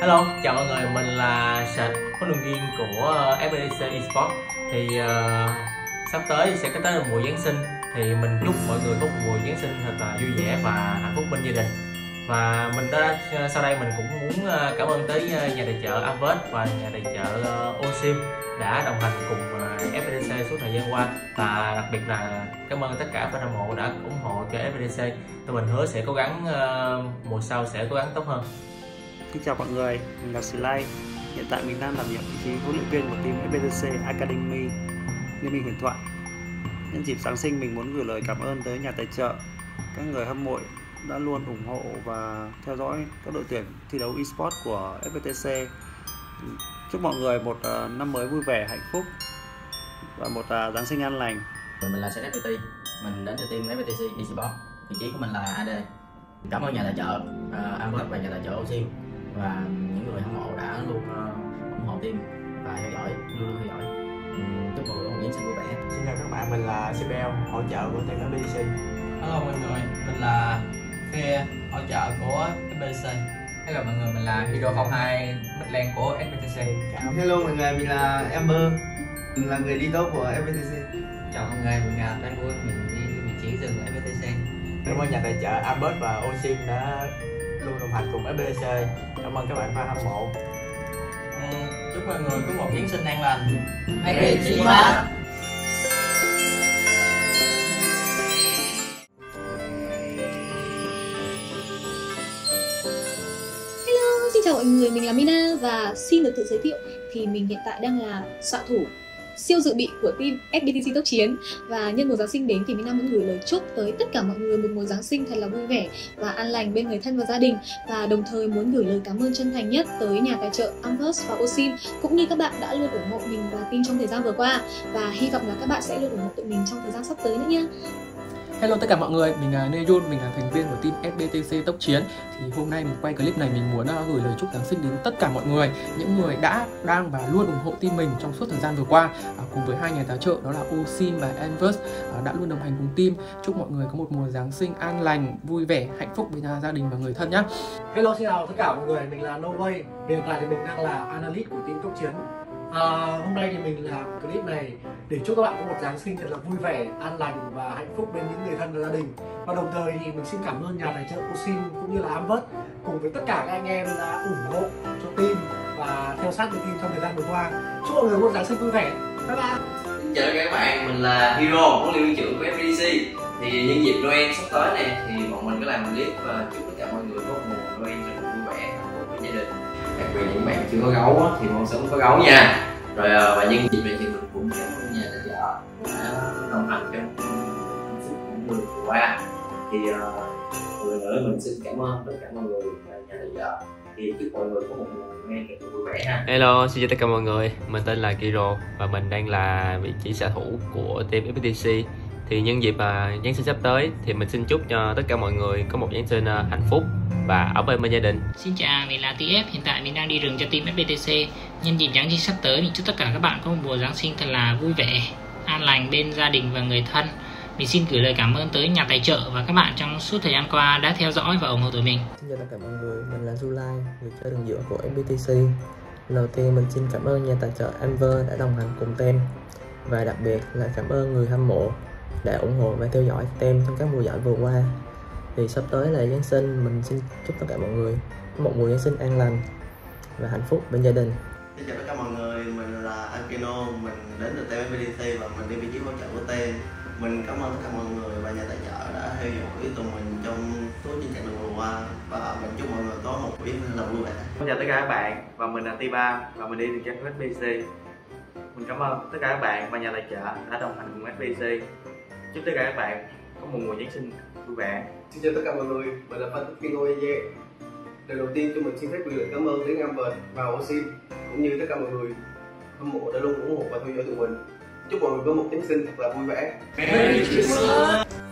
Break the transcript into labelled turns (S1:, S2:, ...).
S1: Hello, chào mọi người, mình là Sạch, huấn luyện viên của ờ, FPTC Esports. Thì uh, sắp tới sẽ có tới mùa Giáng sinh. Thì mình chúc mọi người có một mùa Giáng sinh thật là vui vẻ và hạnh phúc bên gia đình. Và mình đã, ờ, sau đây mình cũng muốn cảm ơn tới nhà tài trợ Avet và nhà tài trợ Osim đã đồng hành cùng FPTC suốt thời gian qua. Và đặc biệt là cảm ơn tất cả fan hâm mộ đã ủng hộ cho FPTC tụi mình hứa sẽ cố gắng uh, mùa sau sẽ cố gắng tốt hơn.
S2: Xin chào mọi người, mình là Slay Hiện tại mình đang làm nhiệm vị trí huấn luyện viên của team FPTC Academy Liên minh huyền thoại. Nhân dịp Giáng sinh mình muốn gửi lời cảm ơn tới nhà tài trợ. Các người hâm mộ đã luôn ủng hộ và theo dõi các đội tuyển thi đấu eSports của FPTC Chúc mọi người một ờ, năm mới vui vẻ, hạnh phúc và một ờ, Giáng sinh an lành.
S3: Mình là Seth mình đến từ team FPTC eSports. Vị trí của mình là AD Cảm ơn nhà tài trợ ờ, uh, Amberg và nhà tài trợ Osim và những người hâm mộ đã luôn uh, ủng hộ team và theo dõi luôn luôn theo dõi. Chúc mọi người một giáng sinh vui vẻ.
S4: Xin chào các bạn mình là CBL hỗ trợ của team FBC
S5: hello mọi người mình là Phê hỗ trợ của FBC hello mọi người mình là Hero 02 Midland của FPTC
S6: hello mọi người mình là Amber mình là người đi tốt của FPTC
S5: chào mọi người mình là Vui mình đi vị trí rừng của FPTC
S4: cảm ơn nhà tài trợ Albert và Osim đã luôn đồng hành cùng FBC cảm ơn các bạn fan hâm mộ.
S5: Ừ, chúc mọi người có một giáng sinh an lành.
S3: Merry Christmas
S7: Xin chào mọi người, mình là Mina và xin được tự giới thiệu thì mình hiện tại đang là xạ thủ siêu dự bị của team FBTC tốc chiến. Và nhân mùa Giáng sinh đến thì Mina muốn gửi lời chúc tới tất cả mọi người một mùa Giáng sinh thật là vui vẻ và an lành bên người thân và gia đình. Và đồng thời muốn gửi lời cảm ơn chân thành nhất tới nhà tài trợ Amherst và Osim cũng như các bạn đã luôn ủng hộ mình và team trong thời gian vừa qua. Và hy vọng là các bạn sẽ luôn ủng hộ tụi mình trong thời gian sắp tới nữa nha.
S8: Hello tất cả mọi người, mình là Neyun, mình là thành viên của team FBTC Tốc Chiến. Thì hôm nay mình quay clip này mình muốn à, gửi lời chúc Giáng sinh đến tất cả mọi người Những người đã, đang và luôn ủng hộ team mình trong suốt thời gian vừa qua. Cùng với hai nhà tài trợ đó là Osim và Anvers à, đã luôn đồng hành cùng team. Chúc mọi người có một mùa Giáng sinh an lành, vui vẻ, hạnh phúc bên gia đình và người thân nhé
S9: Hello xin chào tất cả mọi người, mình là No Way Hiện tại thì mình đang là analyst của team Tốc Chiến. À, hôm nay thì mình làm clip này để chúc các bạn có một Giáng sinh thật là vui vẻ, an lành và hạnh phúc bên những người thân và gia đình. Và đồng thời thì mình xin cảm ơn nhà tài trợ Osim cũng như là Amvert cùng với tất cả các anh em đã ủng hộ cho team và theo sát với team trong thời gian vừa qua. Chúc mọi người một Giáng sinh vui vẻ, bye bye.
S10: Xin chào các bạn, mình là Hero, huấn luyện viên trưởng của FDC Thì nhân dịp Noel sắp tới này thì bọn mình có làm clip và chúc tất cả mọi người có một mùa Noel rất là vui vẻ, hạnh phúc với gia đình. Đặc biệt những bạn chưa có gấu á, thì mong sớm có gấu nha. Rồi ờ, và nhân dịp này thì mình cũng cảm ơn nhà tài trợ đã đồng hành trong suốt những người vừa qua. Thì một lần nữa mình xin cảm ơn tất cả mọi người và nhà tài trợ thì chúc mọi người có một mùa nghe thật vui vẻ ha
S1: Hello, xin chào tất cả mọi người Mình tên là Kiro và mình đang là vị trí xạ thủ của team FPTC thì nhân dịp uh, Giáng sinh sắp tới thì mình xin chúc cho tất cả mọi người có một Giáng sinh uh, hạnh phúc và ở bên bên gia đình.
S11: Xin chào, mình là TF, hiện tại mình đang đi rừng cho team FPTC. Nhân dịp Giáng sinh sắp tới, mình chúc tất cả các bạn có một mùa Giáng sinh thật là vui vẻ, an lành bên gia đình và người thân. Mình xin gửi lời cảm ơn tới nhà tài trợ và các bạn trong suốt thời gian qua đã theo dõi và ủng hộ tụi mình.
S12: Xin chào tất cả mọi người, mình là July, người chơi đường giữa của FPTC. Đầu tiên mình xin cảm ơn nhà tài trợ Amber đã đồng hành cùng tem và đặc biệt là cảm ơn người hâm mộ đã ủng hộ và theo dõi tem trong các mùa giải vừa qua. Thì sắp tới là Giáng sinh mình xin chúc tất cả mọi người một mùa Giáng sinh an lành và hạnh phúc bên gia đình.
S13: Xin chào tất cả mọi người, mình là Akino, mình đến từ team MBDC và mình đi vị trí hỗ trợ của team Mình cảm ơn tất cả mọi người và nhà tài trợ đã theo dõi tụi mình trong suốt chặng đường vừa qua. Và mình chúc mọi người có một buổi là vui vẻ.
S14: Xin chào tất cả các bạn. Và mình là T3 và mình đi từ trang FBC Mình cảm ơn tất cả các bạn và nhà tài trợ đã đồng hành cùng FBC chúc tất cả các bạn có một mùa Giáng sinh vui vẻ.
S15: Xin chào tất cả mọi người, mình là Phan Kiên Oye Lần đầu tiên cho mình xin phép gửi lời cảm ơn đến Amber và Osim cũng như tất cả mọi người. Hâm mộ đã luôn ủng hộ và theo dõi tụi mình Chúc mọi người có một Giáng sinh thật là vui vẻ.
S1: Merry Christmas.